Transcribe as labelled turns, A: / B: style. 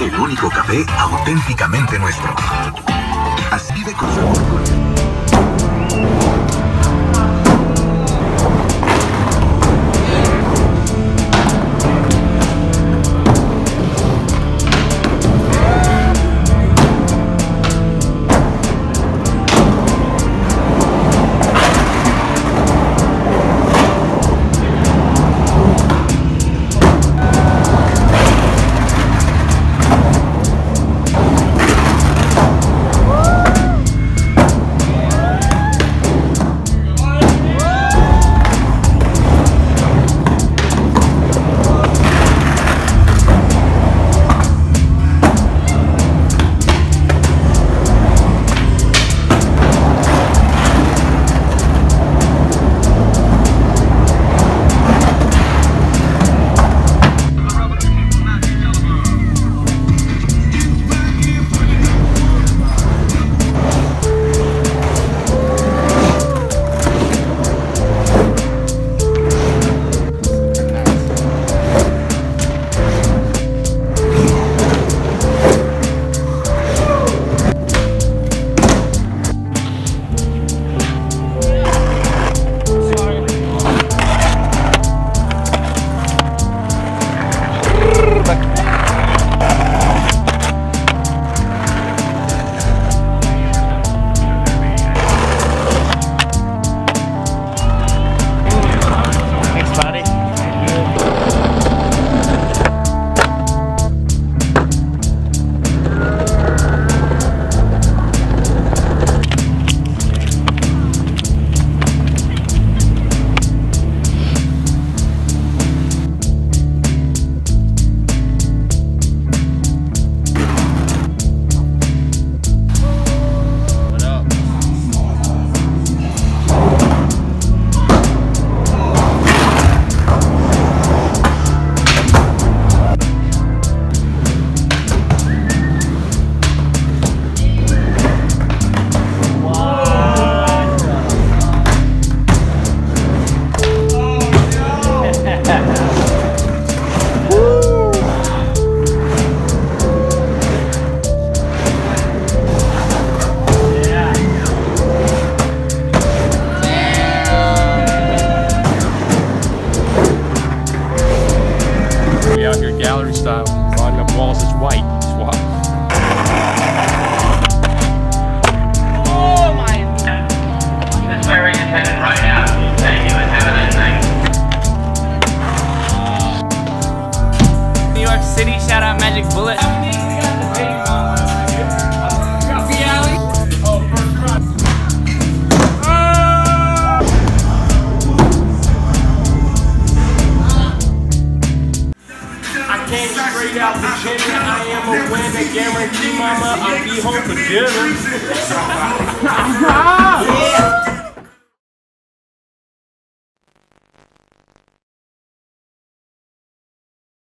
A: El único café auténticamente nuestro. Así de cosas.
B: Out straight out Virginia. I am a winner, guarantee, mama. I'll be home for dinner. yeah.